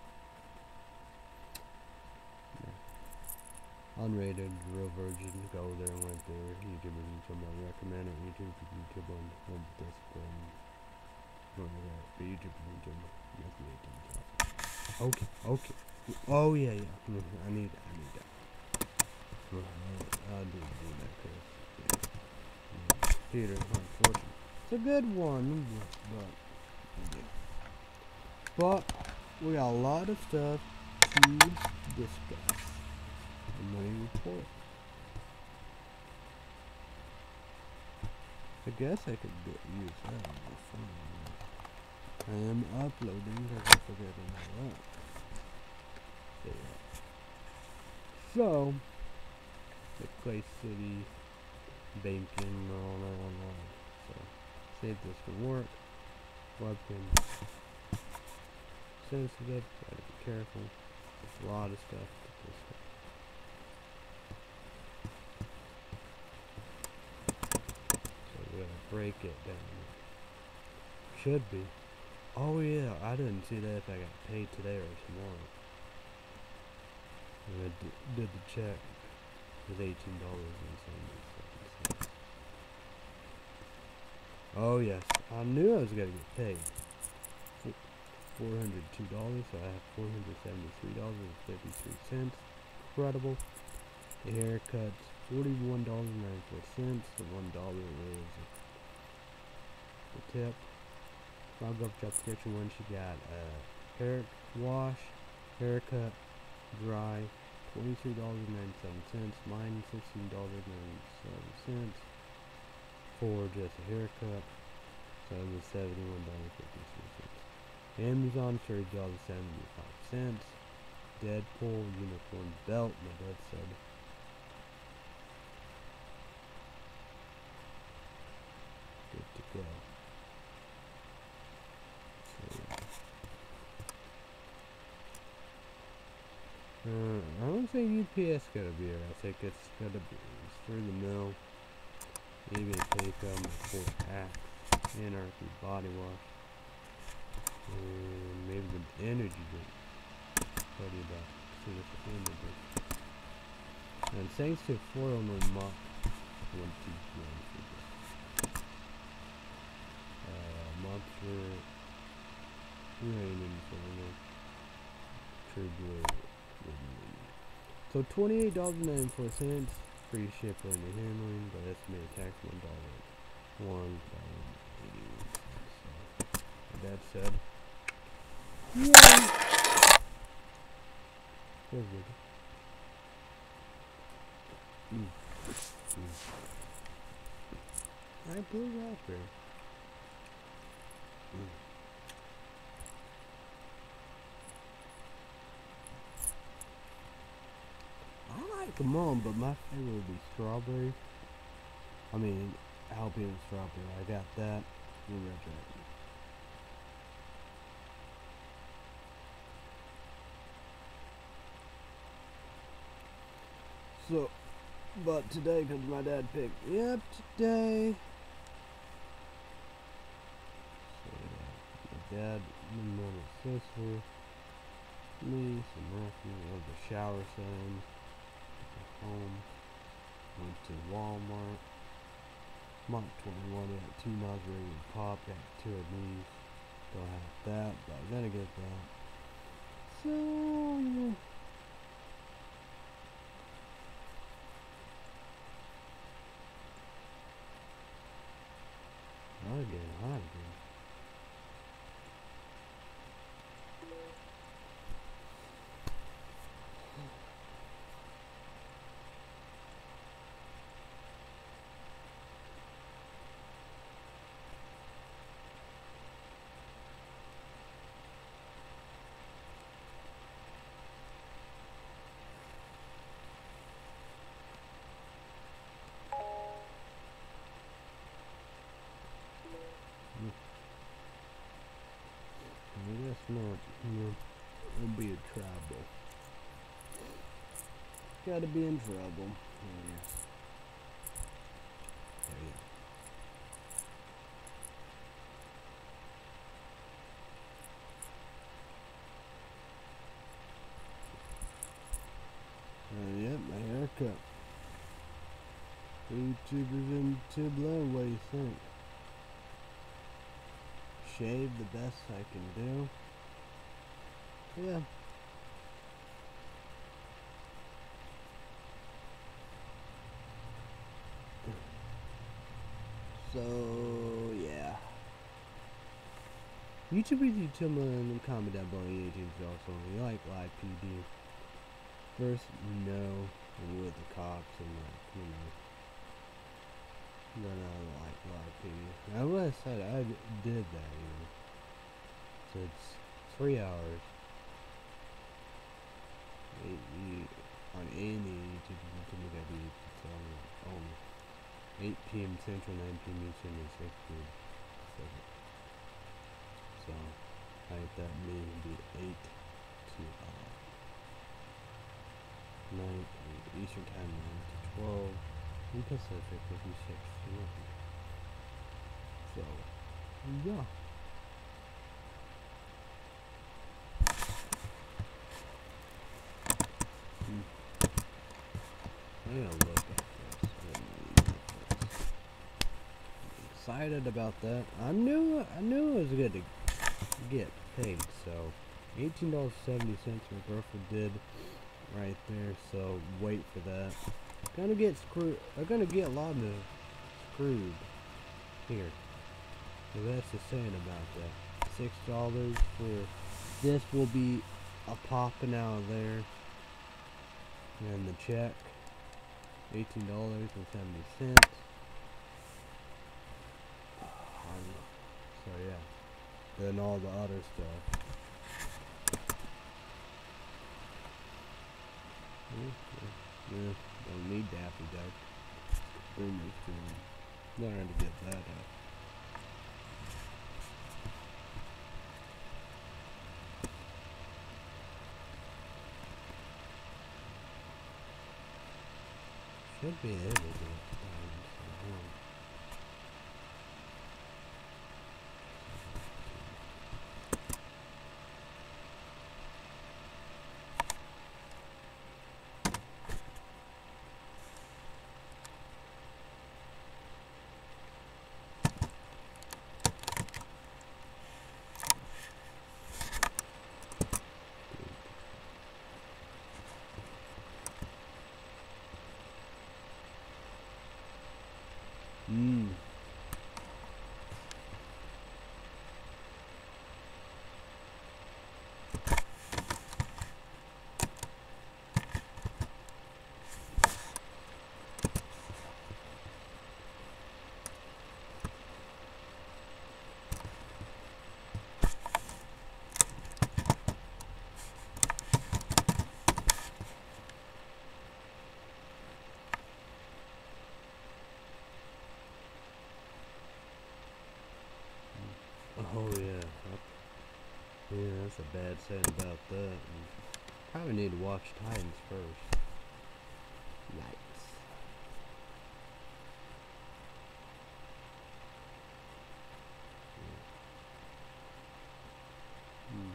Unrated real virgin, go there and went there. Youtube and youtube i recommend it youtube youtube on home discipline. But youtube youtube. Must be 18 okay okay. Oh yeah yeah. Mm-hmm. i need i need that. I do do that cause yeah. peter unfortunately It's a good one, but but we got a lot of stuff to discuss. The money report. I guess I could use that on my phone. I am uploading because I forget to know that. So, the Clay City banking all that online. So, save this from work. Webcam sensitive, gotta be careful. There's a lot of stuff to discuss. So we gotta break it down. Should be. Oh yeah, I didn't see that if I got paid today or tomorrow. When I did the check, eighteen dollars and seventy-seven cents. Oh yes, I knew I was gonna get paid. Four hundred two dollars, so I have four hundred seventy-three dollars and fifty-three cents. Incredible. The haircut's forty-one dollars and ninety-four cents. The one dollar is the tip. Up to the kitchen when she got a hair wash, haircut, dry, twenty-three dollars and ninety-seven cents. Mine sixteen dollars and ninety-seven cents for just a haircut. So it was seventy-one dollars fifty-three cents. Amazon surge dollars seventy-five cents. Deadpool unicorn belt. My dad said. Good to go. So, yeah. Uh, I don't think UPS is gonna be here. I think it's gonna be through the mill. Maybe take um for Axe Anarchy body wash. And maybe the energy drink. You about see if it's energy. drink. And thanks to 409 Mock one two one for this. Uh monster the True Blu. So twenty-eight dollars and ninety-four cents, free shipping and handling, but estimated tax one dollar, one dollar eighty. So that said, yeah. There's it. Mm. Mm. I blew there. Mm. Them all, but my favorite would be strawberry. I mean, Albion strawberry. I got that and red dragon. So, but today, because my dad picked me up today. So, yeah, my dad, my mother, sister, me, some Matthew, of the shower son home. Went to Walmart. Mark 21 got two Nazarene pop, got two of these. Don't have that, but I'm gonna get that. So. I'm getting hot again. Gotta be in trouble. Go. Uh, yep, my haircut. YouTubers in Tiblan, what do you think? Shave the best I can do. Yeah. YouTube me in the comment down below any agents also. You like live PD? First, no, with the cops and like, you know. Then I like live PD. I was said I did that, you know. So it's three hours. Eight, you- on any YouTube, you can look at the tell me, um, 8 p.m. Central, 9 p.m. Eastern, and 6 p.m. Pacific. So, I that may be 8 to uh, 9 uh, Eastern Time, 9 to 12 in Pacific, would be 6 to 9. So, yeah. Hmm. I gotta look at this. I gotta look at this. Excited about that. I knew I knew it was good to get paid. So, eighteen dollars seventy cents. My girlfriend did right there. So wait for that. Gonna get screwed. I'm gonna get a lot of screwed here. So that's the saying about that. Six dollars for this will be a popping out of there. And the check, eighteen dollars and seventy cents. So yeah, then all the other stuff. Yeah, don't need Daffy Duck. Boomers to learn to get that out. Should be able to. um, somehow. Mm. Oh yeah. Up- Yeah, that's a bad saying about that. And probably need to watch Titans first. Yikes. Hmm.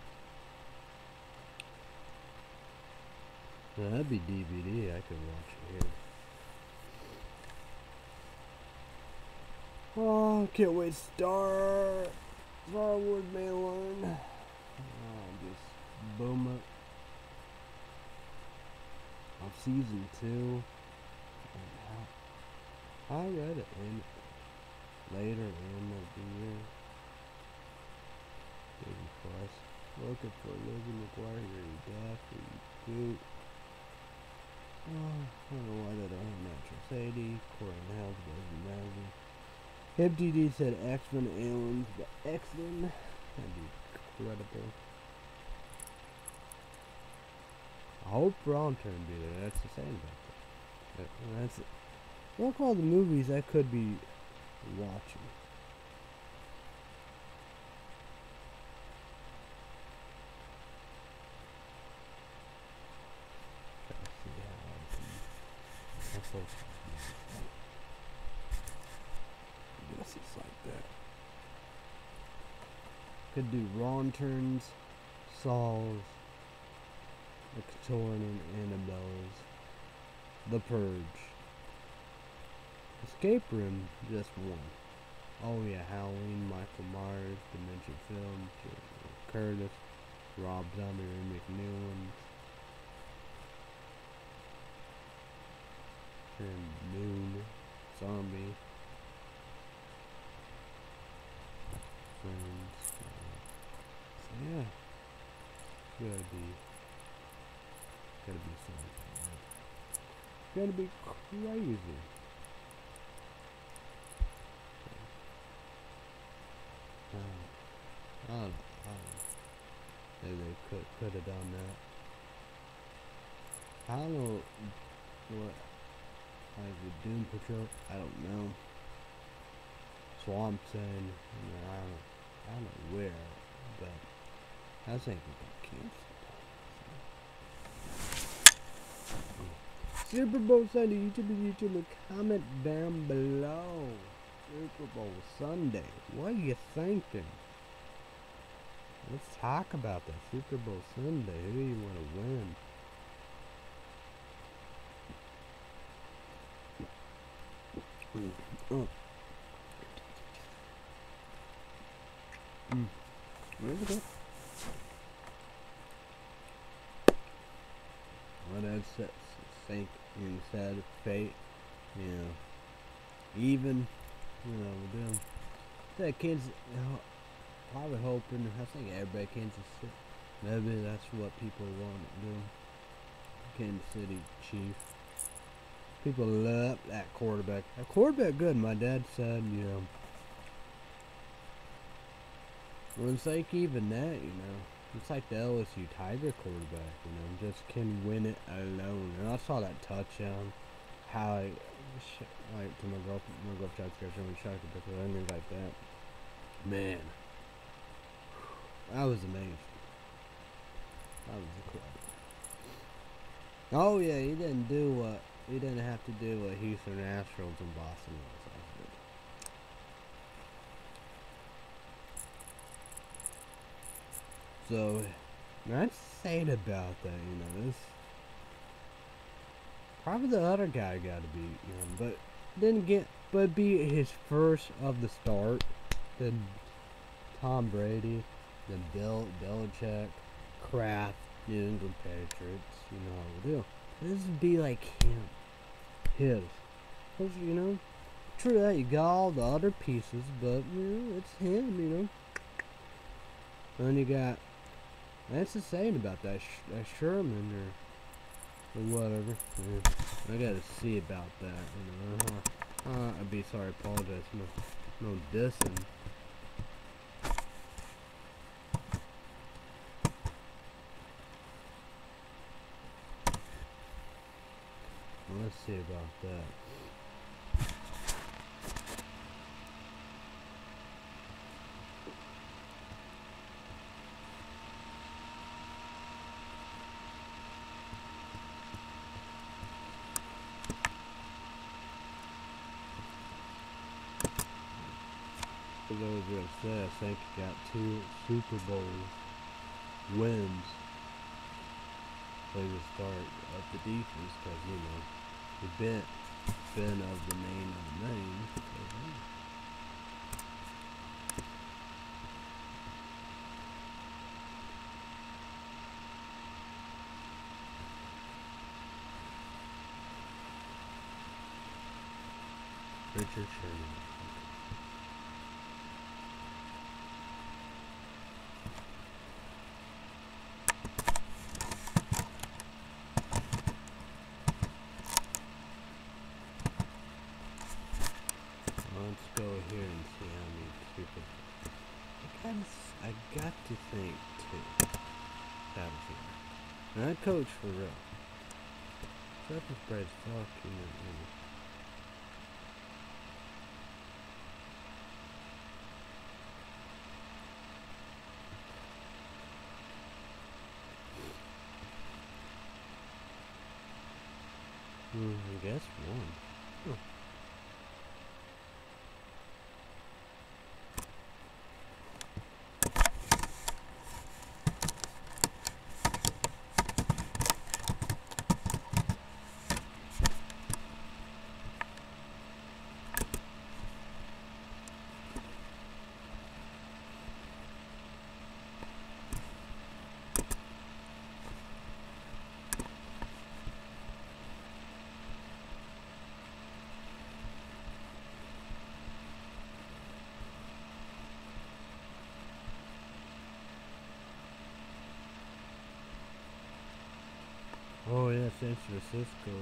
Now, that'd be DVD. I could watch it here. Oh, can't wait to start. Starwood Mainline. Oh, just boom it. Season two. And I read it in later in the year. Disney Plus. Looking for Lizzie McGuire, deaf, you goot. Oh, I don't know why they don't have natural Sadie. Corey House doesn't matter. MTD said X-Men Aliens, but X-Men, that'd be incredible. I hope Ron Turn be there. That's the same that. That- That's look all the movies I could be watching. I guess it's like that. Could do Ron turns, Saul's, Coutoran and Annabelle's, The Purge. Escape Room, just one. Oh yeah, Halloween, Michael Myers, Dimension Films, Curtis, Rob Zombie, Ray McNeilans, and Moon, Zombie, Friends, uh, gotta be, gotta be something. Gonna be crazy. Um, I don't, I don't Maybe they could could have done that. I don't know what like the Doom Patrol. I don't know. Swamp Thing. You know, I don't. I don't know where, but I think we got canceled. Super Bowl Sunday, YouTube, YouTube, comment down below. Super Bowl Sunday. What are you thinking? Let's talk about the Super Bowl Sunday. Who do you want to win? Oh. Mm. Where's it go? Well, that's sink and sad fate. You know, even, you know, with them. That kids, you know, probably hoping, I think everybody Kansas City, maybe that's what people want to do. Kansas City Chief. People love that quarterback. That quarterback good, my dad said, you know. Well, it's like even that, you know. It's like the LSU Tiger quarterback, you know, just can win it alone. And I saw that touchdown, how I, like to my girl, my girlfriend, when shot the anything like that. Man, that was amazing. That was incredible. Oh yeah, he didn't do what he didn't have to do what Houston Astros and Boston was. So, that's sad about that, you know, this probably the other guy got to beat him, but didn't get, but be his first of the start. Then Tom Brady then Bill, Belichick, Kraft, New England Patriots, you know how we do. This would be like him. His. You know? True that you got all the other pieces, but you know, it's him, you know. Then you got that's the saying about that, Sh that Sherman or, or whatever. Yeah. I gotta see about that, you know. Uh, I'd be sorry, apologize. No, no dissing. let's see about that. Going to say, I think he got two Super Bowl wins. Play the start of the defense because, you know, the bent bent of the main of the main. Richard Sherman. to think too. That was here. And I coach for real. Pepper spray's fucking San Francisco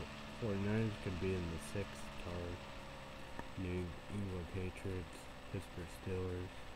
49ers could be in the sixth card. New England Patriots, Pittsburgh Steelers.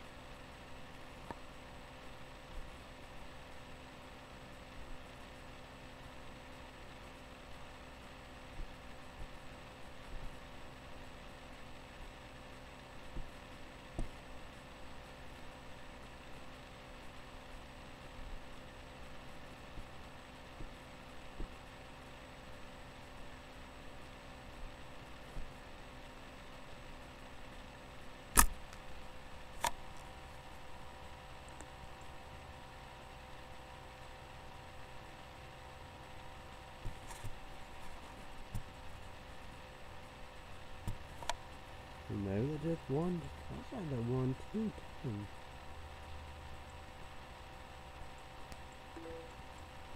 Just won. I thought they won two times.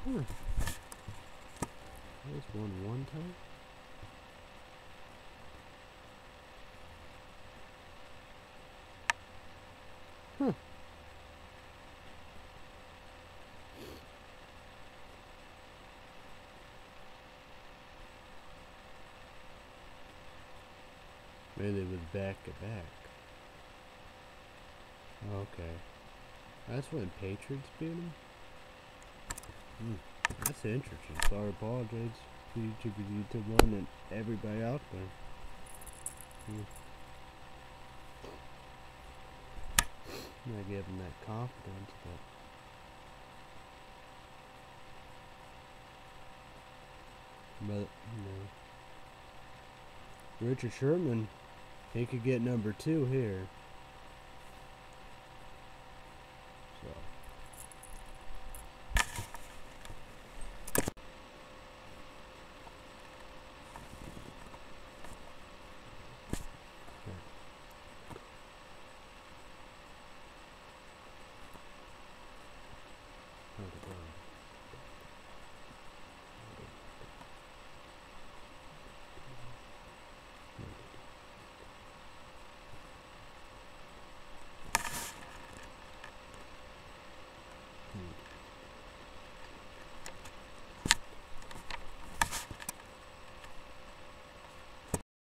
Huh. They just won one time? Huh. Maybe it was back to back. Okay. That's when Patriots beat them? Hmm. That's interesting. So I apologize to you to one and everybody out there. Hmm. Not give them that confidence, but but you know Richard Sherman he could get number two here.